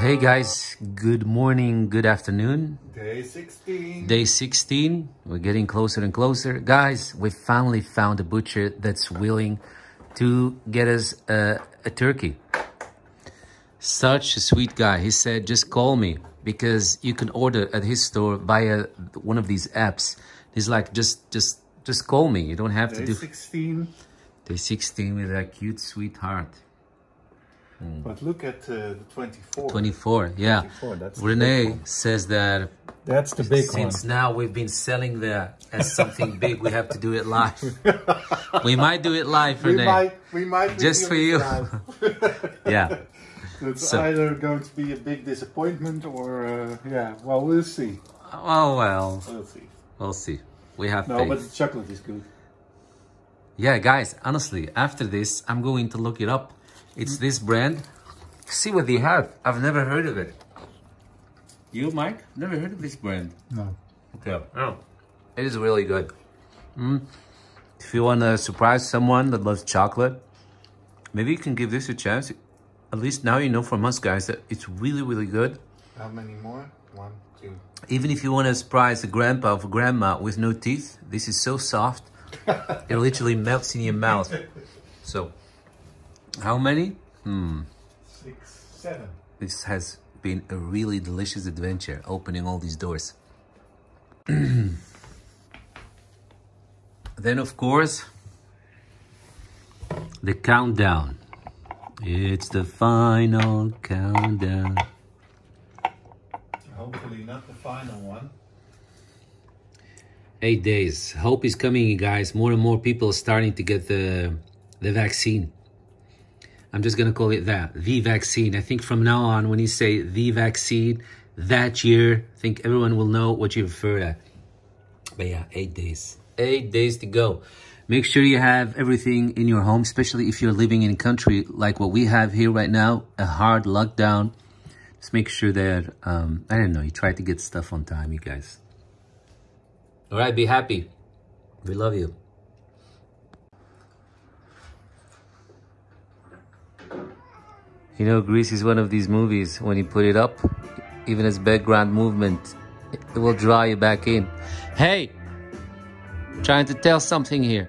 Hey guys, good morning, good afternoon. Day 16. Day 16. We're getting closer and closer. Guys, we finally found a butcher that's willing to get us a, a turkey. Such a sweet guy. He said, just call me because you can order at his store via one of these apps. He's like, just, just, just call me. You don't have Day to do. Day 16. Day 16 with that cute sweetheart. But look at uh, the 24. 24, yeah. 24, that's Renee says that That's the big Since now we've been selling that as something big, we have to do it live. we might do it live, We Renee. might, we might Just for you. Yeah. It's So- either going to be a big disappointment or, uh, yeah, well, we'll see. Oh well, We'll see. we'll see. We have No, faith. but the chocolate is good. Yeah, guys. Honestly, after this, I'm going to look it up. It's this brand. See what they have. I've never heard of it. You, Mike? Never heard of this brand. No. Okay. Oh. It is really good. Mm. If you want to surprise someone that loves chocolate, maybe you can give this a chance. At least now you know from us guys that it's really, really good. How many more? One, two. Even if you want to surprise a grandpa or grandma with no teeth, this is so soft. it literally melts in your mouth. So, how many? Hmm. Six, seven. This has been a really delicious adventure, opening all these doors. then, of course, the countdown. It's the final countdown. Hopefully not the final one. Eight days. Hope is coming, you guys. More and more people are starting to get the the vaccine. I'm just gonna call it that, the vaccine. I think from now on, when you say the vaccine, that year, I think everyone will know what you refer to. But yeah, eight days. Eight days to go. Make sure you have everything in your home, especially if you're living in a country like what we have here right now, a hard lockdown. Just make sure that, um, I don't know, you try to get stuff on time, you guys. All right, be happy. We love you. You know, Grease is one of these movies. When you put it up, even as background movement, it will draw you back in. Hey, trying to tell something here.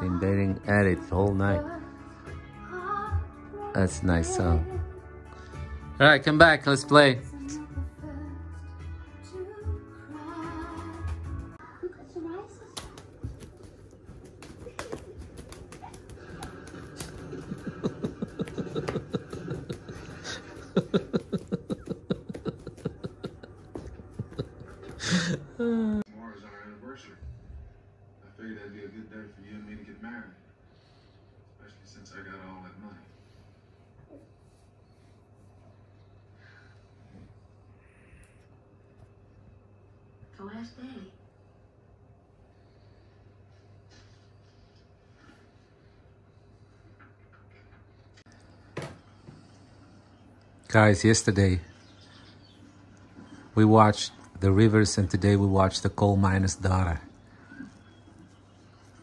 Been betting at it the whole night. That's a nice song. All right, come back. Let's play. Tomorrow's our anniversary. I figured that'd be a good day for you and me to get married. Especially since I got all that money. Go ask Daddy. Guys, yesterday we watched The Rivers and today we watched The Coal Miner's Daughter.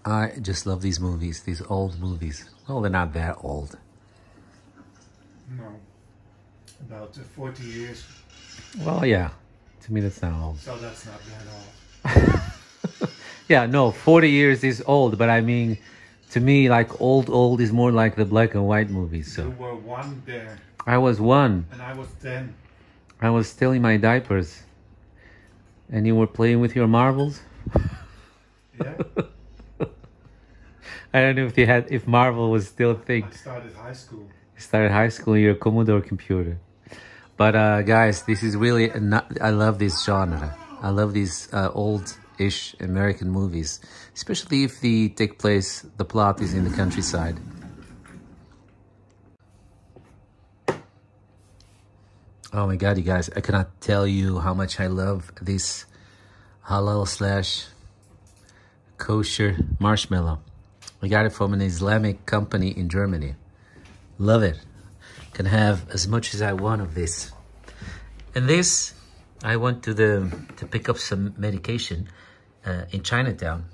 I just love these movies, these old movies. Well, they're not that old. No. About uh, 40 years. Well, yeah. To me, that's not old. So that's not bad at all. Yeah, no, 40 years is old, but I mean, to me, like old, old is more like the black and white movies. You So were one there, I was one. and I was 10. I was still in my diapers. And you were playing with your marbles? Yeah. I don't know if you had, if Marvel was still a thing. I started high school. You started high school in your Commodore computer. But uh, guys, this is really, not, I love this genre. I love these uh, old-ish American movies, especially if they take place, the plot is in the countryside. Oh my God, you guys, I cannot tell you how much I love this halal slash kosher marshmallow. I got it from an Islamic company in Germany. Love it. Can have as much as I want of this. And this, I went to the to pick up some medication uh, in Chinatown,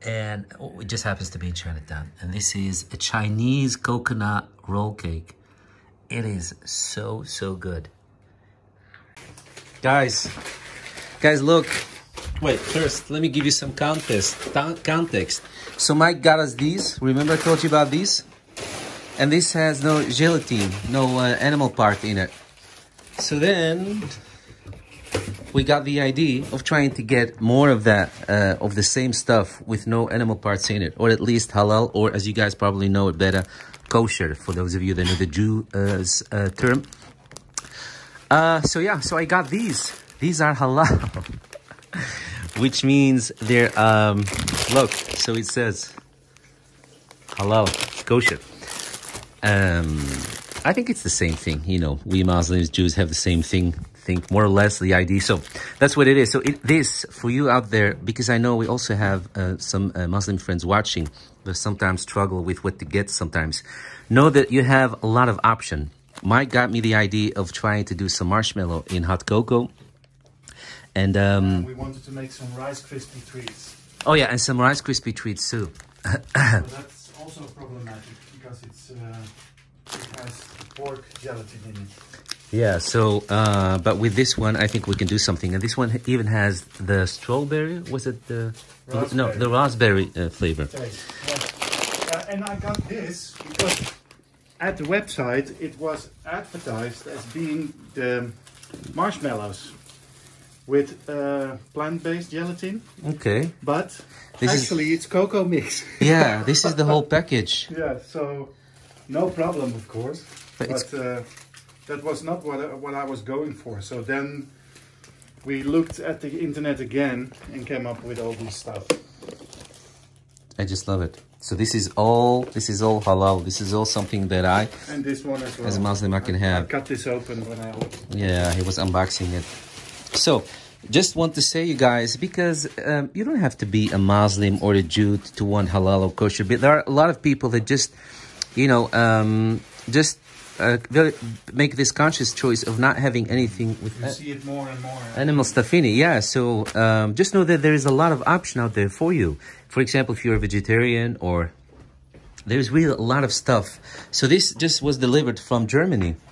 and oh, it just happens to be in Chinatown. And this is a Chinese coconut roll cake, It is so, so good. Guys, guys, look. Wait, first, let me give you some context. context. So Mike got us these. Remember I told you about these? And this has no gelatin, no uh, animal part in it. So then we got the idea of trying to get more of that, uh, of the same stuff with no animal parts in it, or at least halal, or as you guys probably know it better, kosher, for those of you that know the Jew's uh, term. Uh, so yeah, so I got these. These are halal, which means they're, um, look, so it says halal, kosher. Um, I think it's the same thing. You know, we Muslims, Jews have the same thing, think more or less the idea. So that's what it is. So it, this for you out there, because I know we also have uh, some uh, Muslim friends watching that sometimes struggle with what to get sometimes. Know that you have a lot of option. Mike got me the idea of trying to do some marshmallow in hot cocoa. And um, we wanted to make some Rice Krispie treats. Oh yeah, and some Rice Krispie treats too. that's also problematic because it's uh, it has pork gelatin in it. Yeah, so, uh, but with this one, I think we can do something. And this one even has the strawberry, was it the, raspberry. no, the raspberry uh, flavor. Okay. Yeah. Uh, and I got this because at the website it was advertised as being the marshmallows with uh, plant-based gelatin. Okay. But This is- actually it's cocoa mix. Yeah, this is the whole package. yeah, so no problem of course. But But, it's- uh, that was not what I, what I was going for. So then we looked at the internet again and came up with all this stuff. I just love it. So this is all, this is all halal. This is all something that I, And this one as well. As a Muslim, I can have. I cut this open when I opened. yeah, he was unboxing it. So, just want to say, you guys, because um, you don't have to be a Muslim or a Jew to want halal or kosher. But there are a lot of people that just, you know, um, just uh, very, make this conscious choice of not having anything with You see it more and more. animal stuff in it. Yeah, so um, just know that there is a lot of option out there for you. For example, if you're a vegetarian or there's really a lot of stuff. So this just was delivered from Germany.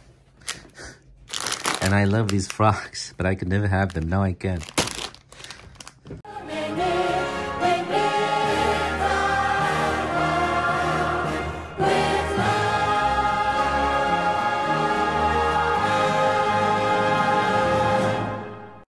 And I love these frogs, but I could never have them. Now I can.